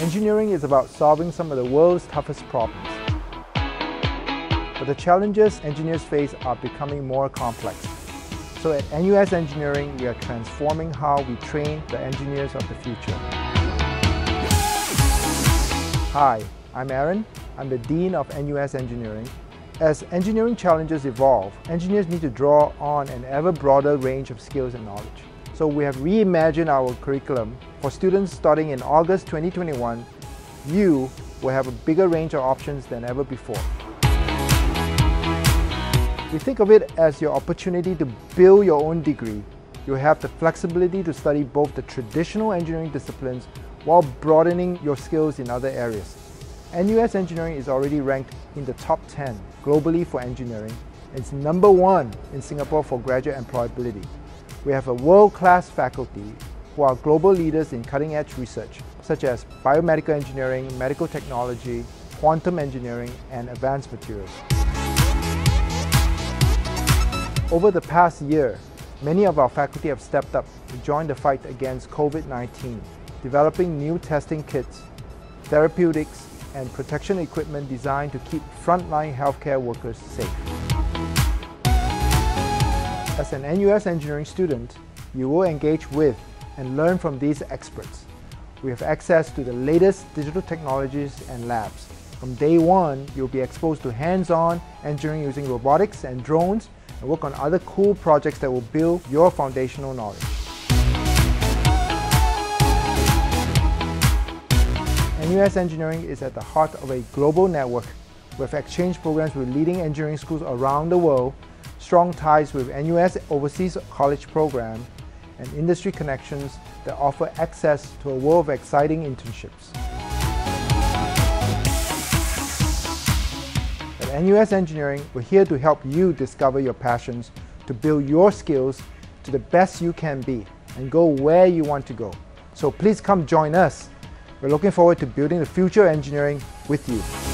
Engineering is about solving some of the world's toughest problems. But the challenges engineers face are becoming more complex. So at NUS Engineering, we are transforming how we train the engineers of the future. Hi, I'm Aaron. I'm the Dean of NUS Engineering. As engineering challenges evolve, engineers need to draw on an ever broader range of skills and knowledge. So we have reimagined our curriculum. For students starting in August 2021, you will have a bigger range of options than ever before. We think of it as your opportunity to build your own degree. You'll have the flexibility to study both the traditional engineering disciplines while broadening your skills in other areas. NUS Engineering is already ranked in the top 10 globally for engineering. And it's number one in Singapore for graduate employability. We have a world-class faculty who are global leaders in cutting-edge research, such as biomedical engineering, medical technology, quantum engineering, and advanced materials. Over the past year, many of our faculty have stepped up to join the fight against COVID-19, developing new testing kits, therapeutics, and protection equipment designed to keep frontline healthcare workers safe. As an NUS engineering student, you will engage with and learn from these experts. We have access to the latest digital technologies and labs. From day one, you'll be exposed to hands-on engineering using robotics and drones and work on other cool projects that will build your foundational knowledge. NUS Engineering is at the heart of a global network with exchange programs with leading engineering schools around the world strong ties with NUS Overseas College Program, and industry connections that offer access to a world of exciting internships. At NUS Engineering, we're here to help you discover your passions, to build your skills to the best you can be, and go where you want to go. So please come join us. We're looking forward to building the future of engineering with you.